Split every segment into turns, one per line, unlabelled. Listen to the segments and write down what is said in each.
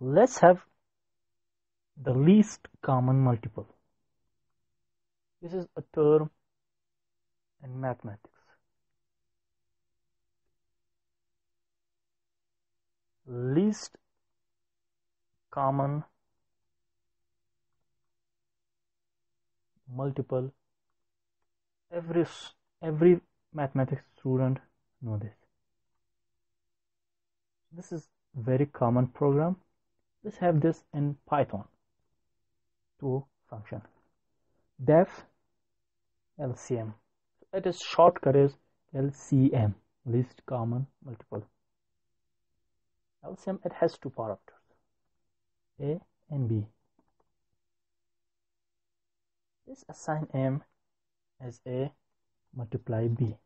let's have the least common multiple. This is a term in mathematics. Least common multiple. Every every mathematics student know this. This is very common program let's have this in python to function def lcm it is shortcut is lcm least common multiple LCM it has two parameters A and B. Let's assign M as A multiply B.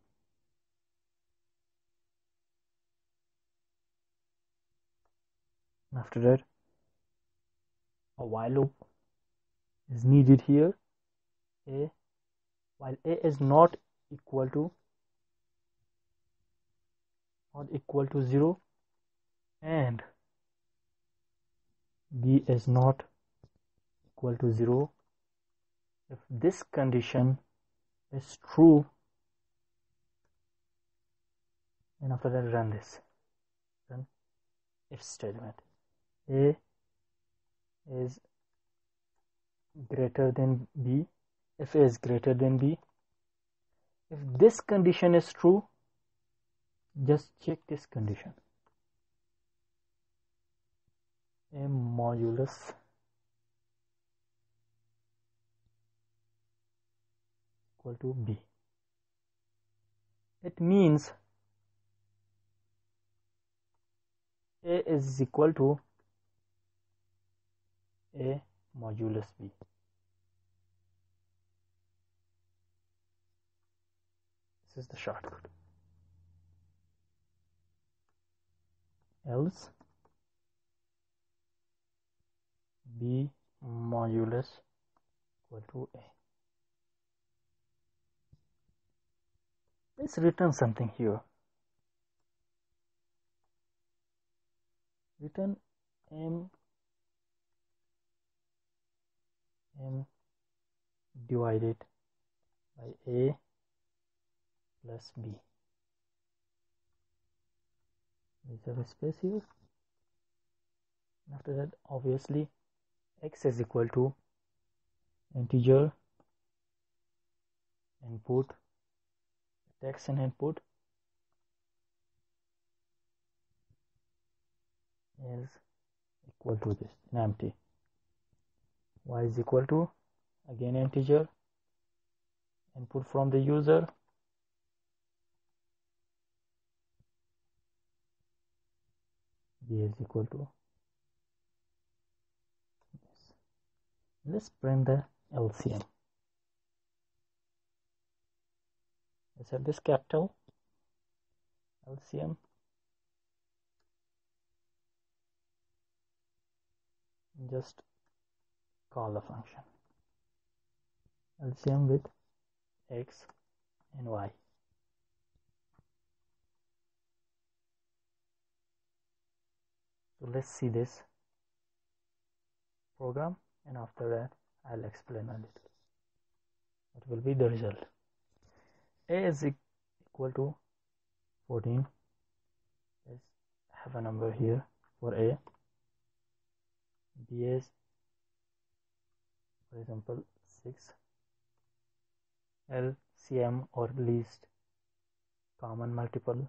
After that a while loop is needed here. A while A is not equal to not equal to 0 and b is not equal to 0 if this condition is true and after that run this. Run if statement. A is greater than b. If a is greater than b if this condition is true just check this condition. A modulus equal to b. It means a is equal to a modulus b. This is the shortcut else b modulus equal to a. Let's return something here. Return m m divided by a plus b. Have a space here? After that obviously x is equal to integer input text and input is equal to this empty y is equal to again integer input from the user. B is equal to let's print the LCM let's have this capital LCM just call the function. LCM with x and y. So let's see this program and after that I'll explain a little. What will be the result? A is equal to 14 let's have a number here for a. B is for example 6 LCM or least common multiple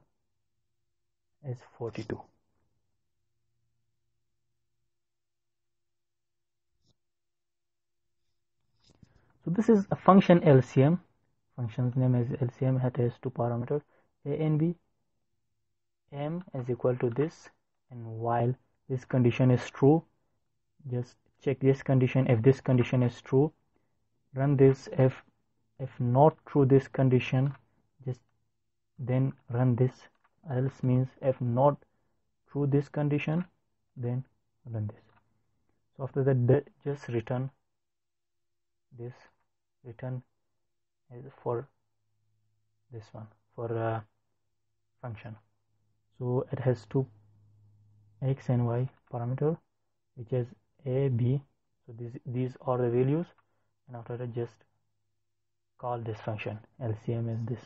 is 42 so this is a function LCM function's name is LCM it has two parameters a and b. M is equal to this and while this condition is true just check this condition if this condition is true. Run this if if not true this condition just then run this. Else means if not true this condition then run this. So after that just return this return is for this one for a function. So it has two x and y parameter which is a b. So these these are the values. And after that just call this function. LCM is this